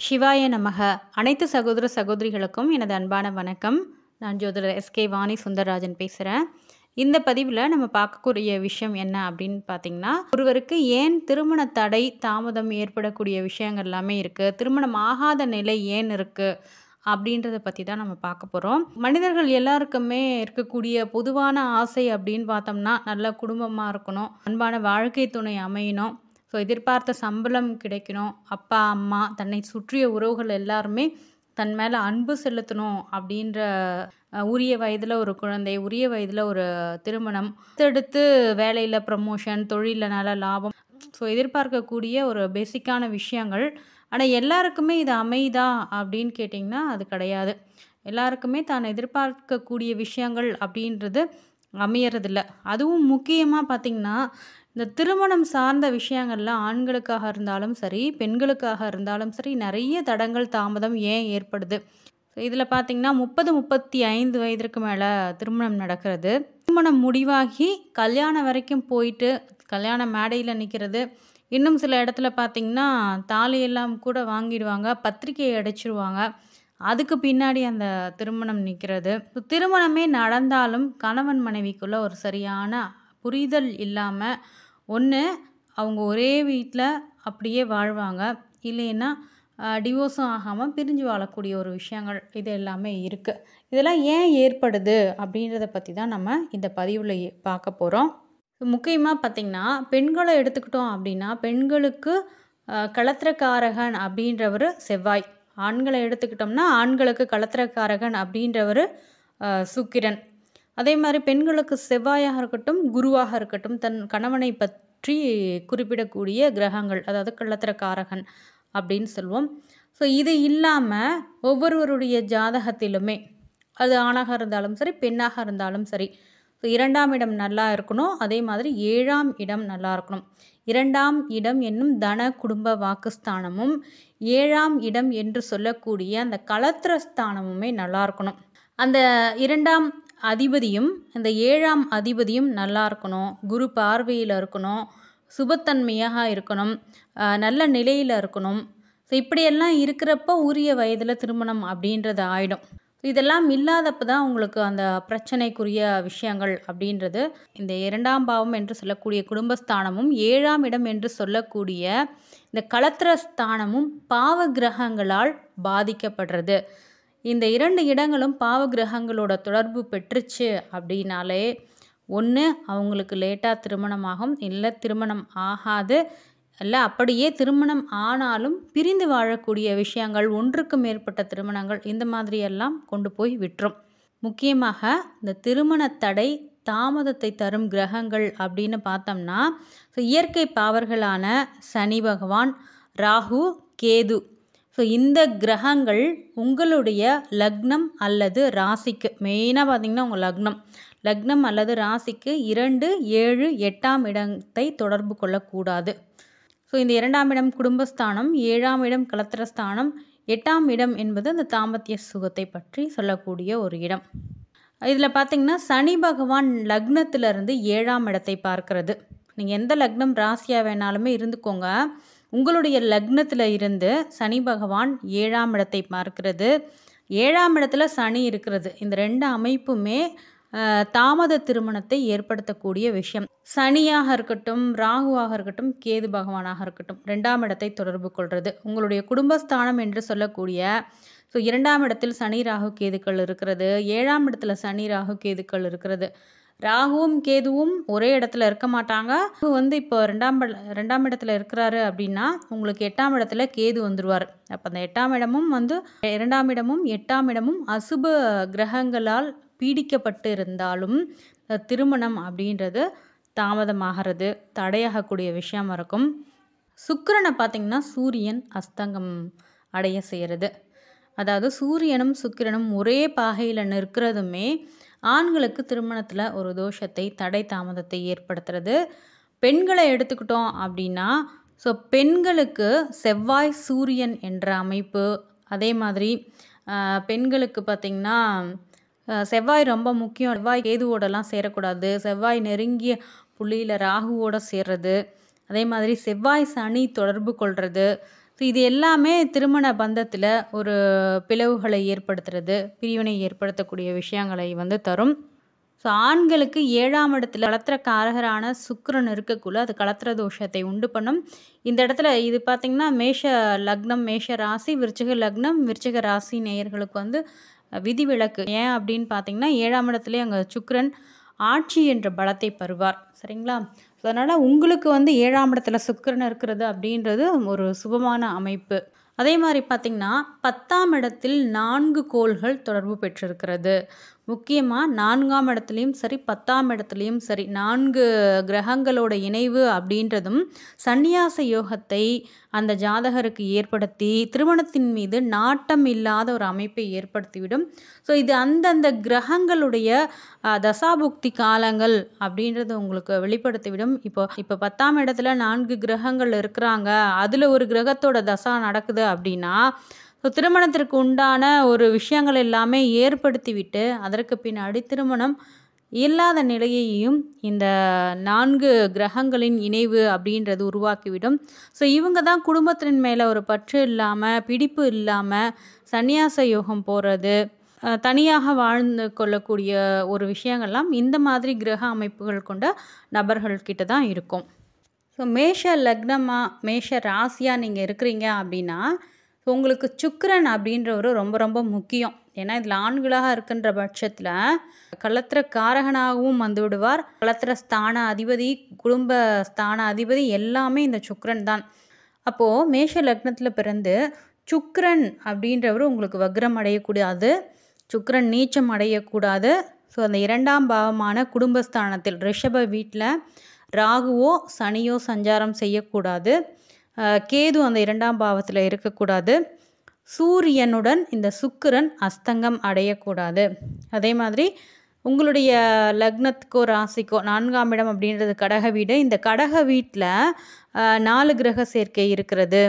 சிவாய நமக. அனைத்து சகோதர சகோதரிகளுக்கும் எனது அன்பான வணக்கம். நான் ஜோதிடர் எஸ்கே வாணி சுந்தரராஜன் பேசுகிறேன் இந்த பதிவில் நம்ம பார்க்கக்கூடிய விஷயம் என்ன அப்படின்னு பார்த்தீங்கன்னா ஒருவருக்கு ஏன் திருமண தடை தாமதம் ஏற்படக்கூடிய விஷயங்கள் எல்லாமே இருக்குது திருமணம் ஆகாத நிலை ஏன் இருக்குது அப்படின்றத பற்றி தான் நம்ம பார்க்க போகிறோம் மனிதர்கள் எல்லாருக்குமே இருக்கக்கூடிய பொதுவான ஆசை அப்படின்னு பார்த்தோம்னா நல்ல குடும்பமாக இருக்கணும் அன்பான வாழ்க்கை துணை அமையணும் ஸோ எதிர்பார்த்த சம்பளம் கிடைக்கணும். அப்பா அம்மா தன்னை சுற்றிய உறவுகள் எல்லாருமே தன் மேலே அன்பு செலுத்தணும் அப்படின்ற உரிய வயதில் ஒரு குழந்தை உரிய வயதில் ஒரு திருமணம். அடுத்தடுத்து வேலையில் ப்ரமோஷன் தொழிலில் நல்ல லாபம். ஸோ எதிர்பார்க்கக்கூடிய ஒரு பேசிக்கான விஷயங்கள். ஆனால் எல்லாருக்குமே இது அமைதா அப்படின்னு கேட்டிங்கன்னா அது கிடையாது. எல்லாருக்குமே தான் எதிர்பார்க்கக்கூடிய விஷயங்கள் அப்படின்றது அமையறதில்ல. அதுவும் முக்கியமாக பார்த்திங்கன்னா இந்த திருமணம் சார்ந்த விஷயங்கள்ல ஆண்களுக்காக இருந்தாலும் சரி பெண்களுக்காக இருந்தாலும் சரி நிறைய தடங்கள் தாமதம் ஏன் ஏற்படுது? இதில் பார்த்தீங்கன்னா முப்பது முப்பத்தி ஐந்து வயதிற்கு மேலே திருமணம் நடக்கிறது. திருமணம் முடிவாகி கல்யாணம் வரைக்கும் போயிட்டு கல்யாண மேடையில் நிற்கிறது இன்னும் சில இடத்துல பார்த்தீங்கன்னா தாலியெல்லாம் கூட வாங்கிடுவாங்க பத்திரிக்கையை அடைச்சிருவாங்க. அதுக்கு பின்னாடி அந்த திருமணம் நிற்கிறது. திருமணமே நடந்தாலும் கணவன் மனைவிக்குள்ளே ஒரு சரியான புரிதல் இல்லாமல் ஒன்று அவங்க ஒரே வீட்டில் அப்படியே வாழ்வாங்க. இல்லைன்னா டிவோர்ஸும் ஆகாமல் பிரிஞ்சு வாழக்கூடிய ஒரு விஷயங்கள் இது எல்லாமே இருக்குது இதெல்லாம் ஏன் ஏற்படுது அப்படின்றத பற்றி தான் நம்ம இந்த பதிவில் பார்க்க போகிறோம் முக்கியமாக பார்த்திங்கன்னா பெண்களை எடுத்துக்கிட்டோம் அப்படின்னா பெண்களுக்கு களத்திரக்காரகன் அப்படின்றவர் செவ்வாய். ஆண்களை எடுத்துக்கிட்டோம்னா ஆண்களுக்கு களத்திரக்காரகன் அப்படின்றவர் சுக்கிரன். அதே மாதிரி பெண்களுக்கு செவ்வாயாக இருக்கட்டும் குருவாக இருக்கட்டும் தன் கணவனை பற்றி குறிப்பிடக்கூடிய கிரகங்கள் அதாவது கள்ளத்திரக்காரகன் அப்படின்னு சொல்லுவோம் ஸோ இது இல்லாமல் ஒவ்வொருவருடைய ஜாதகத்திலுமே அது ஆணாக இருந்தாலும் சரி பெண்ணாக இருந்தாலும் சரி ஸோ இரண்டாம் இடம் நல்லா இருக்கணும் அதே மாதிரி ஏழாம் இடம் நல்லா இருக்கணும். இரண்டாம் இடம் என்னும் தன குடும்ப வாக்குஸ்தானமும் ஏழாம் இடம் என்று சொல்லக்கூடிய அந்த கலத்திரஸ்தானமுமே நல்லா இருக்கணும். அந்த இரண்டாம் அதிபதியும் அந்த ஏழாம் அதிபதியும் நல்லா இருக்கணும். குரு பார்வையில் இருக்கணும். சுபத்தன்மையாக இருக்கணும். நல்ல நிலையில் இருக்கணும். ஸோ இப்படியெல்லாம் இருக்கிறப்ப உரிய வயதில் திருமணம் அப்படின்றது ஆயிடும். இதெல்லாம் இல்லாதப்ப தான் உங்களுக்கு அந்த பிரச்சனைக்குரிய விஷயங்கள் அப்படின்றது. இந்த இரண்டாம் பாவம் என்று சொல்லக்கூடிய குடும்பஸ்தானமும் ஏழாம் இடம் என்று சொல்லக்கூடிய இந்த களத்திரஸ்தானமும் பாவ கிரகங்களால் பாதிக்கப்படுறது. இந்த இரண்டு இடங்களும் பாவ கிரகங்களோட தொடர்பு பெற்றுச்சு அப்படின்னாலே ஒன்று அவங்களுக்கு லேட்டாக திருமணமாகும் இல்லை திருமணம் ஆகாது. இல்லை அப்படியே திருமணம் ஆனாலும் பிரிந்து வாழக்கூடிய விஷயங்கள் ஒன்றுக்கு மேற்பட்ட திருமணங்கள் இந்த மாதிரியெல்லாம் கொண்டு போய் விட்டுரும். முக்கியமாக இந்த திருமண தடை தாமதத்தை தரும் கிரகங்கள் அப்படின்னு பார்த்தோம்னா ஸோ இயற்கை பாவர்களான சனி பகவான் ராகு கேது. ஸோ இந்த கிரகங்கள் உங்களுடைய லக்னம் அல்லது ராசிக்கு மெயினாக பார்த்தீங்கன்னா உங்கள் லக்னம். லக்னம் அல்லது ராசிக்கு இரண்டு ஏழு எட்டாம் இடத்தை தொடர்பு கொள்ளக்கூடாது. ஸோ இந்த இரண்டாம் இடம் குடும்பஸ்தானம் ஏழாம் இடம் கலத்திரஸ்தானம் எட்டாம் இடம் என்பது அந்த தாம்பத்திய சுகத்தை பற்றி சொல்லக்கூடிய ஒரு இடம். இதில் பார்த்தீங்கன்னா சனி பகவான் லக்னத்திலிருந்து ஏழாம் இடத்தை பார்க்கிறது. நீங்கள் எந்த லக்னம் ராசியாக வேணாலுமே இருந்துக்கோங்க. உங்களுடைய லக்னத்தில் இருந்து சனி பகவான் ஏழாம் இடத்தை பார்க்கிறது. ஏழாம் இடத்துல சனி இருக்கிறது. இந்த ரெண்டு அமைப்புமே தாமத திருமணத்தை ஏற்படுத்தக்கூடிய விஷயம். சனியாக இருக்கட்டும் ராகுவாக இருக்கட்டும் கேது பகவானாக இருக்கட்டும் ரெண்டாம் இடத்தை தொடர்பு கொள்வது உங்களுடைய குடும்பஸ்தானம் என்று சொல்லக்கூடிய ஸோ இரண்டாம் இடத்தில் சனி ராகு கேதுக்கள் இருக்கிறது. ஏழாம் இடத்துல சனி ராகு கேதுக்கள் இருக்கிறது. ராகுவும் கேதுவும் ஒரே இடத்துல இருக்க மாட்டாங்க. வந்து இப்போ ரெண்டாம் ரெண்டாம் இடத்துல இருக்கிறாரு அப்படின்னா உங்களுக்கு எட்டாம் இடத்துல கேது வந்துடுவார் அப்போ அந்த எட்டாம் இடமும் வந்து இரண்டாம் இடமும் எட்டாம் இடமும் அசுப கிரகங்களால் பீடிக்கப்பட்டு இருந்தாலும் திருமணம் அப்படின்றது தாமதமாகிறது தடையாகக்கூடிய விஷயமா இருக்கும். சுக்கிரனை பார்த்தீங்கன்னா சூரியன் அஸ்தங்கம் அடைய செய்கிறது. அதாவது சூரியனும் சுக்கிரனும் ஒரே பாகையில் நிற்கிறதுமே ஆண்களுக்கு திருமணத்தில் ஒரு தோஷத்தை தடை தாமதத்தை ஏற்படுத்துறது. பெண்களை எடுத்துக்கிட்டோம் அப்படின்னா ஸோ பெண்களுக்கு செவ்வாய் சூரியன் என்ற அமைப்பு அதே மாதிரி பெண்களுக்கு பார்த்திங்கன்னா செவ்வாய் ரொம்ப முக்கியம். செவ்வாய் கேதுவோடலாம் சேரக்கூடாது. செவ்வாய் நெருங்கிய புள்ளியில் ராகுவோட சேர்றது. அதே மாதிரி செவ்வாய் சனி தொடர்பு கொள்வது ஸோ இது எல்லாமே திருமண பந்தத்தில் ஒரு பிளவுகளை ஏற்படுத்துறது பிரிவினை ஏற்படுத்தக்கூடிய விஷயங்களை வந்து தரும். ஸோ ஆண்களுக்கு ஏழாம் இடத்துல களத்திர காரகரான சுக்கரன் இருக்கக்குள்ள அது களத்திர தோஷத்தை உண்டு பண்ணும். இந்த இடத்துல இது பார்த்திங்கன்னா மேஷ லக்னம் மேஷ ராசி விருச்சிக லக்னம் விருச்சிக ராசி நேயர்களுக்கு வந்து விதிவிலக்கு. ஏன் அப்படின்னு பார்த்தீங்கன்னா ஏழாம் இடத்துலேயே அங்கே சுக்கரன் ஆட்சி என்ற பலத்தை பருவார். சரிங்களா? ஸோ அதனால் உங்களுக்கு வந்து ஏழாம் இடத்துல சுக்கரன் இருக்கிறது அப்படின்றது ஒரு சுபமான அமைப்பு. அதே மாதிரி பார்த்திங்கன்னா பத்தாம் இடத்தில் நான்கு கோள்கள் தொடர்பு பெற்றிருக்கிறது. முக்கியமாக நான்காம் இடத்துலையும் சரி பத்தாம் இடத்துலையும் சரி நான்கு கிரகங்களோட இணைவு அப்படின்றதும் சந்நியாச யோகத்தை அந்த ஜாதகருக்கு ஏற்படுத்தி திருமணத்தின் மீது நாட்டம் இல்லாத ஒரு அமைப்பை ஏற்படுத்திவிடும். ஸோ இது அந்தந்த கிரகங்களுடைய தசாபுக்தி காலங்கள் அப்படின்றது உங்களுக்கு வெளிப்படுத்திவிடும். இப்போ இப்போ பத்தாம் இடத்துல நான்கு கிரகங்கள் இருக்கிறாங்க அதில் ஒரு கிரகத்தோட தசா நடக்குது அப்படின்னா திருமணத்திற்கு உண்டான ஒரு விஷயங்கள் எல்லாமே ஏற்படுத்திவிட்டு அதற்கு பின்னாடி திருமணம் இல்லாத நிலையையும் இந்த நான்கு கிரகங்களின் இணைவு அப்படின்றது உருவாக்கிவிடும். ஸோ இவங்க தான் குடும்பத்தின் மேலே ஒரு பற்று இல்லாமல் பிடிப்பு இல்லாமல் சந்நியாச யோகம் போகிறது தனியாக வாழ்ந்து கொள்ளக்கூடிய ஒரு விஷயங்கள்லாம் இந்த மாதிரி கிரக அமைப்புகள் கொண்ட நபர்கள்கிட்ட தான் இருக்கும். ஸோ மேஷ லக்னமாக மேஷ ராசியாக நீங்கள் இருக்கிறீங்க அப்படின்னா ஸோ உங்களுக்கு சுக்கரன் அப்படின்றவர் ரொம்ப ரொம்ப முக்கியம். ஏன்னா இதில் ஆண்களாக இருக்கின்ற பட்சத்தில் களத்திர காரகனாகவும் வந்து விடுவார். களத்திர ஸ்தான அதிபதி குடும்ப ஸ்தான அதிபதி எல்லாமே இந்த சுக்கரன் தான். அப்போது மேஷ லக்னத்தில் பிறந்து சுக்கரன் அப்படின்றவர் உங்களுக்கு வக்ரம் அடையக்கூடாது. சுக்கரன் நீச்சம் அடையக்கூடாது. ஸோ அந்த இரண்டாம் பாவமான குடும்பஸ்தானத்தில் ரிஷப வீட்டில் ராகுவோ சனியோ சஞ்சாரம் செய்யக்கூடாது. கேது அந்த இரண்டாம் பாவத்தில் இருக்கக்கூடாது. சூரியனுடன் இந்த சுக்கிரன் அஸ்தங்கம் அடையக்கூடாது. அதே மாதிரி உங்களுடைய லக்னத்துக்கோ ராசிக்கோ நான்காம் இடம் அப்படின்றது கடக வீடு. இந்த கடக வீட்டில் நாலு கிரக சேர்க்கை இருக்கிறது.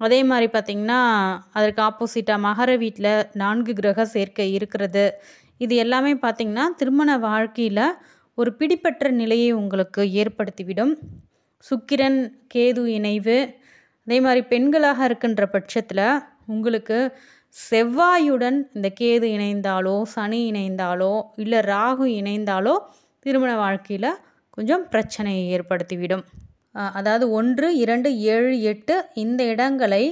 அதே மாதிரி பார்த்திங்கன்னா அதற்கு ஆப்போசிட்டாக மகர வீட்டில் நான்கு கிரக சேர்க்கை இருக்கிறது. இது எல்லாமே பார்த்திங்கன்னா திருமண வாழ்க்கையில் ஒரு பிடிப்பற்ற நிலையை உங்களுக்கு ஏற்படுத்திவிடும். சுக்கிரன் கேது இணைவு அதே மாதிரி பெண்களாக இருக்கின்ற பட்சத்தில் உங்களுக்கு செவ்வாயுடன் இந்த கேது இணைந்தாலோ சனி இணைந்தாலோ இல்லை ராகு இணைந்தாலோ திருமண வாழ்க்கையில் கொஞ்சம் பிரச்சனையை ஏற்படுத்திவிடும். அதாவது ஒன்று இரண்டு ஏழு எட்டு இந்த இடங்களை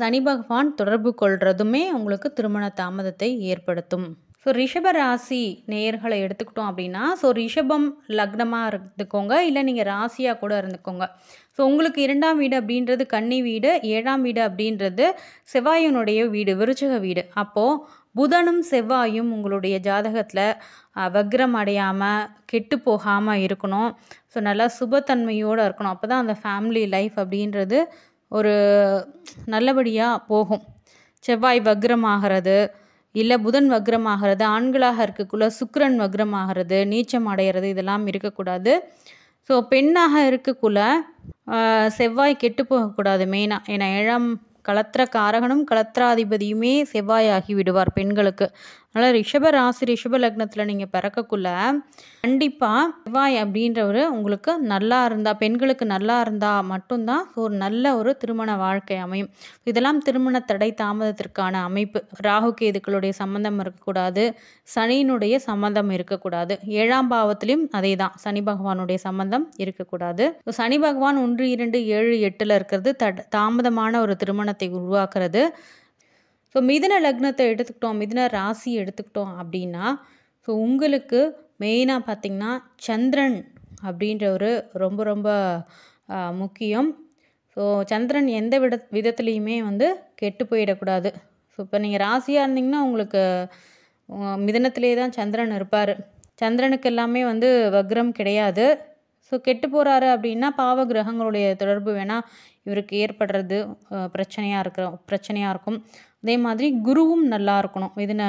சனி பகவான் தொடர்பு கொள்வதுமே உங்களுக்கு திருமண தாமதத்தை ஏற்படுத்தும். ஸோ ரிஷப ராசி நேயர்களை எடுத்துக்கிட்டோம் அப்படின்னா ஸோ ரிஷபம் லக்னமாக இருந்துக்கோங்க. இல்லை நீங்கள் ராசியாக கூட இருந்துக்கோங்க. ஸோ உங்களுக்கு இரண்டாம் வீடு அப்படின்றது கன்னி வீடு ஏழாம் வீடு அப்படின்றது செவ்வாயினுடைய வீடு விருச்சக வீடு. அப்போது புதனும் செவ்வாயும் உங்களுடைய ஜாதகத்தில் வக்ரம் அடையாமல் கெட்டு போகாமல் இருக்கணும். ஸோ நல்லா சுபத்தன்மையோடு இருக்கணும். அப்போ தான் அந்த ஃபேமிலி லைஃப் அப்படின்றது ஒரு நல்லபடியாக போகும். செவ்வாய் வக்ரம் ஆகிறது இல்லை புதன் வக்ரம் ஆகிறது ஆண்களாக இருக்கக்குள்ள சுக்கிரன் வக்ரம் ஆகிறது நீச்சம் அடைகிறது இதெல்லாம் இருக்கக்கூடாது. ஸோ பெண்ணாக இருக்கக்குள்ள செவ்வாய் கெட்டு போகக்கூடாது மெயினாக ஏன்னா ஏழாம் கலத்திர காரகனும் கலத்திராதிபதியுமே செவ்வாய் ஆகி விடுவார் பெண்களுக்கு. அதனால் ரிஷப ராசி ரிஷப லக்னத்தில் நீங்கள் பிறக்கக்குள்ள கண்டிப்பாக செவ்வாய் அப்படின்றவர் உங்களுக்கு நல்லா இருந்தால் பெண்களுக்கு நல்லா இருந்தால் மட்டும்தான் ஒரு நல்ல ஒரு திருமண வாழ்க்கை அமையும். இதெல்லாம் திருமண தடை தாமதத்திற்கான அமைப்பு. ராகு கேதுக்களுடைய சம்பந்தம் இருக்கக்கூடாது. சனியினுடைய சம்பந்தம் இருக்கக்கூடாது. ஏழாம் பாவத்திலையும் அதே தான் சனி பகவானுடைய சம்பந்தம் இருக்கக்கூடாது. சனி பகவான் ஒன்று இரண்டு ஏழு எட்டில் இருக்கிறது தட தாமதமான ஒரு திருமணத்தை உருவாக்குறது. ஸோ மிதுன லக்னத்தை எடுத்துக்கிட்டோம் மிதுன ராசி எடுத்துக்கிட்டோம் அப்படின்னா ஸோ உங்களுக்கு மெயினாக பார்த்திங்கன்னா சந்திரன் அப்படின்ற ஒரு ரொம்ப ரொம்ப முக்கியம். ஸோ சந்திரன் எந்த விட விதத்துலேயுமே வந்து கெட்டு போயிடக்கூடாது. ஸோ இப்போ நீங்கள் ராசியாக இருந்தீங்கன்னா உங்களுக்கு மிதனத்திலே தான் சந்திரன் இருப்பார். சந்திரனுக்கு எல்லாமே வந்து வக்ரம் கிடையாது. ஸோ கெட்டு போகிறாரு அப்படின்னா பாவ கிரகங்களுடைய தொடர்பு வேணால் இவருக்கு ஏற்படுறது பிரச்சனையாக இருக்கிற பிரச்சனையாக இருக்கும். அதே மாதிரி குருவும் நல்லா இருக்கணும். மிதுன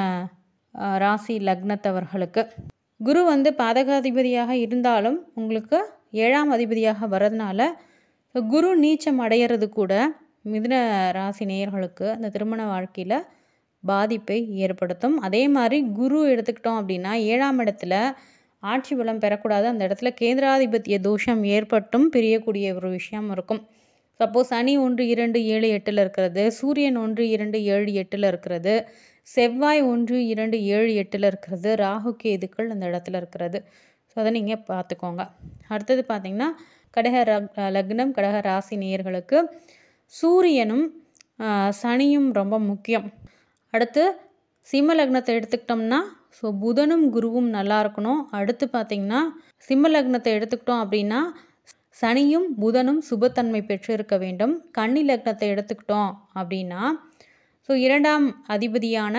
ராசி லக்னத்தவர்களுக்கு. குரு வந்து பாதகாதிபதியாக இருந்தாலும் உங்களுக்கு ஏழாம் அதிபதியாக வரதுனால குரு நீச்சம் அடையிறது கூட மிதுன ராசி நேயர்களுக்கு அந்த திருமண வாழ்க்கையில் பாதிப்பை ஏற்படுத்தும். அதே மாதிரி குரு எடுத்துக்கிட்டோம் அப்படின்னா ஏழாம் இடத்துல ஆட்சி பலம் பெறக்கூடாது. அந்த இடத்துல கேந்திராதிபத்திய தோஷம் ஏற்பட்டும் பிரியக்கூடிய ஒரு விஷயம் இருக்கும். சப்போஸ் சனி ஒன்று இரண்டு ஏழு எட்டில் இருக்கிறது சூரியன் ஒன்று இரண்டு ஏழு எட்டில் இருக்கிறது செவ்வாய் ஒன்று இரண்டு ஏழு எட்டில் இருக்கிறது ராகு கேதுக்கள் அந்த இடத்துல இருக்கிறது. ஸோ அதை நீங்கள் பார்த்துக்கோங்க. அடுத்தது பார்த்தீங்கன்னா கடக லக்னம் கடக ராசி நேயர்களுக்கு சூரியனும் சனியும் ரொம்ப முக்கியம். அடுத்து சிம்ம லக்னத்தை எடுத்துக்கிட்டோம்னா ஸோ புதனும் குருவும் நல்லா இருக்கணும். அடுத்து பார்த்தீங்கன்னா சிம்ம லக்னத்தை எடுத்துக்கிட்டோம் அப்படின்னா சனியும் புதனும் சுபத்தன்மை பெற்று இருக்க வேண்டும். கன்னி லக்னத்தை எடுத்துக்கிட்டோம் அப்படின்னா ஸோ இரண்டாம் அதிபதியான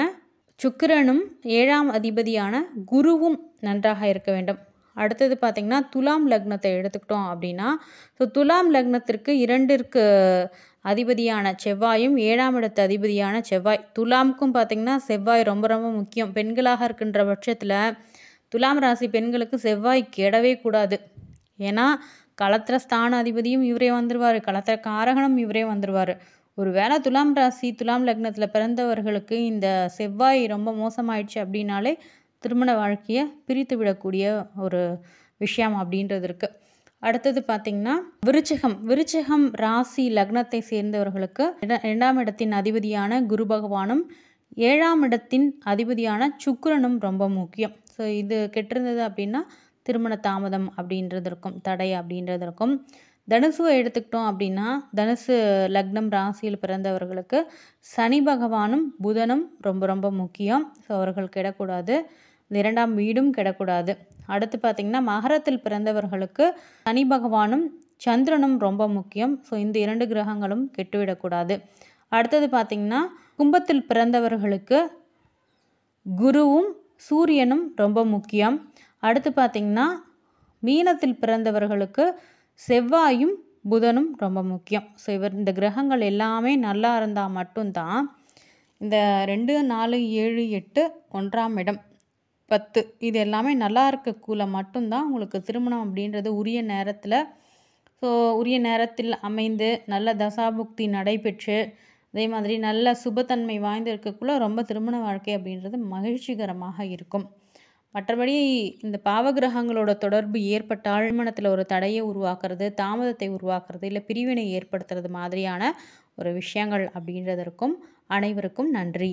சுக்கிரனும் ஏழாம் அதிபதியான குருவும் நன்றாக இருக்க வேண்டும். அடுத்தது பார்த்திங்கன்னா துலாம் லக்னத்தை எடுத்துக்கிட்டோம் அப்படின்னா ஸோ துலாம் லக்னத்திற்கு இரண்டிற்கு அதிபதியான செவ்வாயும் ஏழாம் இடத்து அதிபதியான செவ்வாய். துலாமுக்கும் பார்த்திங்கன்னா செவ்வாய் ரொம்ப ரொம்ப முக்கியம். பெண்களாக இருக்கின்ற பட்சத்தில் துலாம் ராசி பெண்களுக்கு செவ்வாய் கெடவே கூடாது. ஏன்னா களத்திர ஸ்தான அதிபதியும் இவரே வந்துடுவார் களத்திர காரகனும் இவரே வந்துடுவார் ஒருவேளை துலாம் ராசி துலாம் லக்னத்தில் பிறந்தவர்களுக்கு இந்த செவ்வாய் ரொம்ப மோசமாயிடுச்சு அப்படின்னாலே திருமண வாழ்க்கையை பிரித்து விடக்கூடிய ஒரு விஷயம் அப்படின்றது இருக்குது அடுத்தது பார்த்திங்கன்னா விருச்சிகம். விருச்சிகம் ராசி லக்னத்தை சேர்ந்தவர்களுக்கு இரண்டாம் இடத்தின் அதிபதியான குரு பகவானும் ஏழாம் இடத்தின் அதிபதியான சுக்கரனும் ரொம்ப முக்கியம். ஸோ இது கெட்டிருந்தது அப்படின்னா திருமண தாமதம் அப்படின்றது இருக்கும் தடை அப்படின்றது இருக்கும். தனுசுவை எடுத்துக்கிட்டோம் அப்படின்னா தனுசு லக்னம் ராசியில் பிறந்தவர்களுக்கு சனி பகவானும் புதனும் ரொம்ப ரொம்ப முக்கியம். ஸோ அவர்கள் கெடக்கூடாது. இந்த இரண்டாம் வீடும் கெடக்கூடாது. அடுத்து பார்த்திங்கன்னா மகரத்தில் பிறந்தவர்களுக்கு சனி பகவானும் சந்திரனும் ரொம்ப முக்கியம். ஸோ இந்த இரண்டு கிரகங்களும் கெட்டுவிடக்கூடாது. அடுத்தது பார்த்திங்கன்னா கும்பத்தில் பிறந்தவர்களுக்கு குருவும் சூரியனும் ரொம்ப முக்கியம். அடுத்து பார்த்திங்கன்னா மீனத்தில் பிறந்தவர்களுக்கு செவ்வாயும் புதனும் ரொம்ப முக்கியம். ஸோ இவர் இந்த கிரகங்கள் எல்லாமே நல்லா இருந்தால் மட்டும்தான் இந்த ரெண்டு நாலு ஏழு எட்டு ஒன்றாம் இடம். பத்து. இது எல்லாமே நல்லா இருக்கக்குள்ள மட்டும்தான் உங்களுக்கு திருமணம் அப்படின்றது உரிய நேரத்தில். ஸோ உரிய நேரத்தில் அமைந்து நல்ல தசாபுக்தி நடைபெற்று அதே மாதிரி நல்ல சுபத்தன்மை வாய்ந்திருக்கக்குள்ள ரொம்ப திருமண வாழ்க்கை அப்படின்றது மகிழ்ச்சிகரமாக இருக்கும். மற்றபடி இந்த பாவகிரகங்களோட தொடர்பு ஏற்பட்டால் திருமணத்தில் ஒரு தடையை உருவாக்குறது தாமதத்தை உருவாக்குறது இல்லை பிரிவினை ஏற்படுத்துறது மாதிரியான ஒரு விஷயங்கள் அப்படின்றதற்கும் அனைவருக்கும் நன்றி.